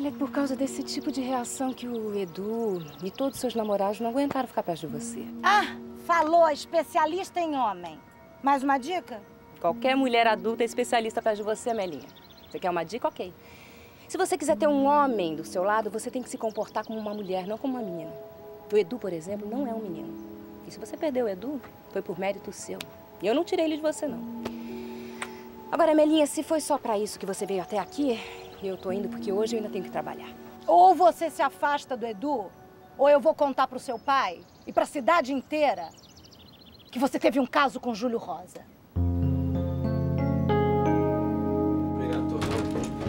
Olha, por causa desse tipo de reação que o Edu e todos os seus namorados não aguentaram ficar perto de você. Ah, falou especialista em homem. Mais uma dica? Qualquer mulher adulta é especialista perto de você, Melinha. Você quer uma dica? Ok. Se você quiser ter um homem do seu lado, você tem que se comportar como uma mulher, não como uma menina. O Edu, por exemplo, não é um menino. E se você perdeu o Edu, foi por mérito seu. E eu não tirei ele de você, não. Agora, Melinha, se foi só pra isso que você veio até aqui, eu tô indo porque hoje eu ainda tenho que trabalhar. Ou você se afasta do Edu, ou eu vou contar pro seu pai e pra cidade inteira que você teve um caso com Júlio Rosa.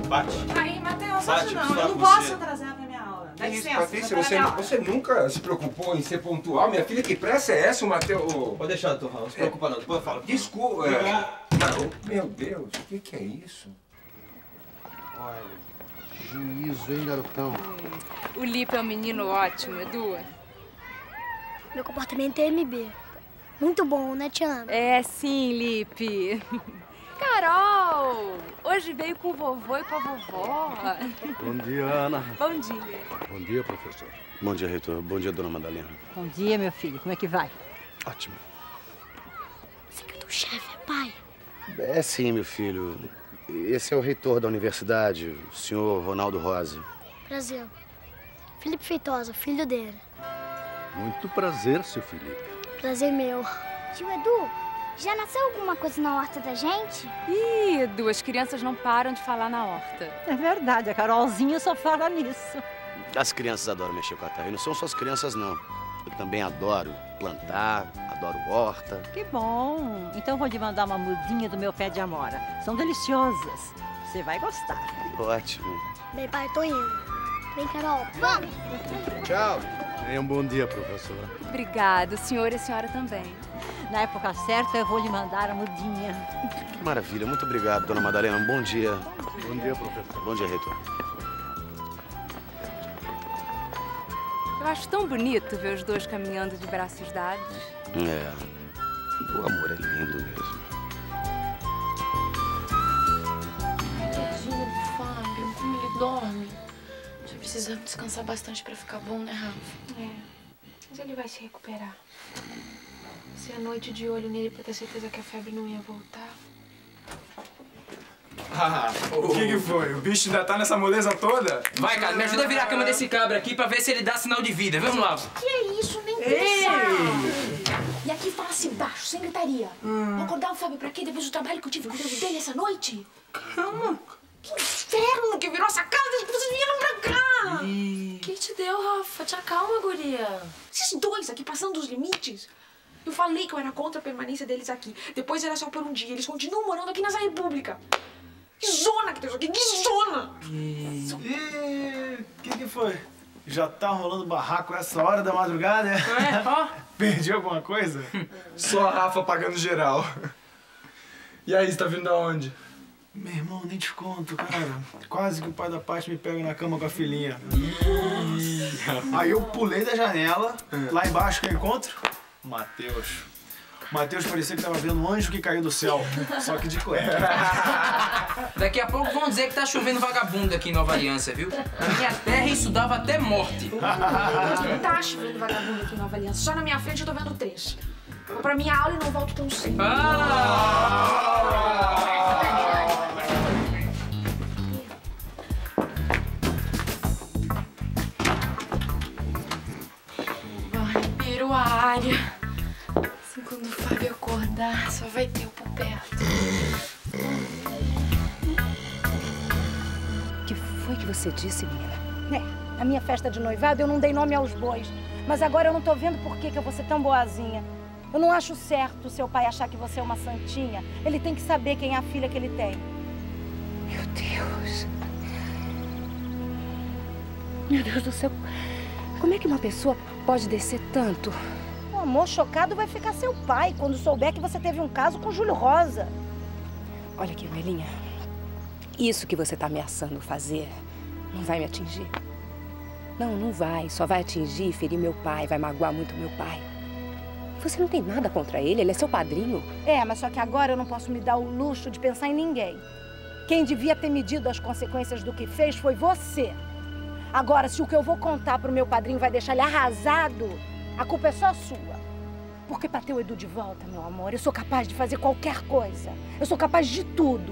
Bate. Aí, Matheus, Bate, não. Eu não você. posso atrasar pra minha aula. Dá licença, Patrícia, você, aula. você nunca se preocupou em ser pontual? Minha filha, que pressa é essa, o Matheus? Pode deixar, doutor Raul. Não se preocupa não. Depois eu falo. Desculpa. é. Meu Deus, o que, que é isso? Olha, juízo, hein, garotão? O Lipe é um menino ótimo, Edu. Meu comportamento é MB. Muito bom, né, Tiana? É sim, Lipe. Carol! Hoje veio com o vovô e com a vovó. Bom dia, Ana. Bom dia. Bom dia, professor. Bom dia, reitor. Bom dia, dona Madalena. Bom dia, meu filho. Como é que vai? Ótimo. Você que é do chefe, pai. É sim, meu filho. Esse é o reitor da universidade, o senhor Ronaldo Rosa. Prazer. Felipe Feitosa, filho dele. Muito prazer, seu Felipe. Prazer meu. Tio Edu, já nasceu alguma coisa na horta da gente? Ih, Edu, as crianças não param de falar na horta. É verdade, a Carolzinha só fala nisso. As crianças adoram mexer com a terra. E não são só as crianças, não. Eu também adoro plantar, adoro horta. Que bom. Então vou te mandar uma mudinha do meu pé de amora. São deliciosas. Você vai gostar. Ótimo. Bem, pai, tô indo. Vem, Carol, vamos! Tchau. Tenha um bom dia, professor. Obrigada, o senhor e a senhora também. Na época certa eu vou lhe mandar a mudinha. Que maravilha. Muito obrigado, dona Madalena. Um bom dia. Bom dia, professor. Bom dia, reitor. Eu acho tão bonito ver os dois caminhando de braços dados. É. O amor é lindo mesmo. Tadinho do Fábio, como ele dorme. Já precisa descansar bastante pra ficar bom, né, Rafa? É, mas ele vai se recuperar. Se a noite de olho nele pra ter certeza que a febre não ia voltar. O que que foi? O bicho ainda tá nessa moleza toda? Vai, cara, me ajuda a virar a cama desse cabra aqui pra ver se ele dá sinal de vida. Vamos lá. Que é isso? Nem pensar! E aqui fala-se baixo, sem gritaria. Vou acordar o Fábio pra quê? Depois do trabalho que eu tive cuidando dele essa noite? Calma. Que inferno que virou essa casa que vocês vieram pra cá! O que te deu, Rafa? Te acalma, guria. Esses dois aqui passando dos limites. Eu falei que eu era contra a permanência deles aqui. Depois era só por um dia. Eles continuam morando aqui nessa república. Que zona que tem aqui, que zona! Ih, o que que foi? Já tá rolando barraco essa hora da madrugada? É, ó. Perdi alguma coisa? Só a Rafa pagando geral. E aí, você tá vindo da onde? Meu irmão, nem te conto, cara. Quase que o pai da parte me pega na cama com a filhinha. Aí eu pulei da janela, lá embaixo que eu encontro, Matheus. Matheus parecia que tava vendo um anjo que caiu do céu, só que de cueca. Daqui a pouco vão dizer que tá chovendo vagabundo aqui em Nova Aliança, viu? Na minha terra isso dava até morte. Tá chovendo vagabundo aqui em Nova Aliança. Só na minha frente eu tô vendo três. Vou pra minha aula e não volto tão cedo. Vai, Piro a acordar, só vai ter por perto. O que foi que você disse, menina? É, na minha festa de noivado eu não dei nome aos bois. Mas agora eu não tô vendo por que, que eu vou ser tão boazinha. Eu não acho certo seu pai achar que você é uma santinha. Ele tem que saber quem é a filha que ele tem. Meu Deus. Meu Deus do céu. Como é que uma pessoa pode descer tanto? Amor chocado vai ficar seu pai quando souber que você teve um caso com Júlio Rosa. Olha aqui, Melinha. Isso que você tá ameaçando fazer não vai me atingir. Não, não vai. Só vai atingir e ferir meu pai, vai magoar muito meu pai. Você não tem nada contra ele, ele é seu padrinho. É, mas só que agora eu não posso me dar o luxo de pensar em ninguém. Quem devia ter medido as consequências do que fez foi você. Agora, se o que eu vou contar pro meu padrinho vai deixar ele arrasado, a culpa é só sua. Porque pra ter o Edu de volta, meu amor, eu sou capaz de fazer qualquer coisa. Eu sou capaz de tudo.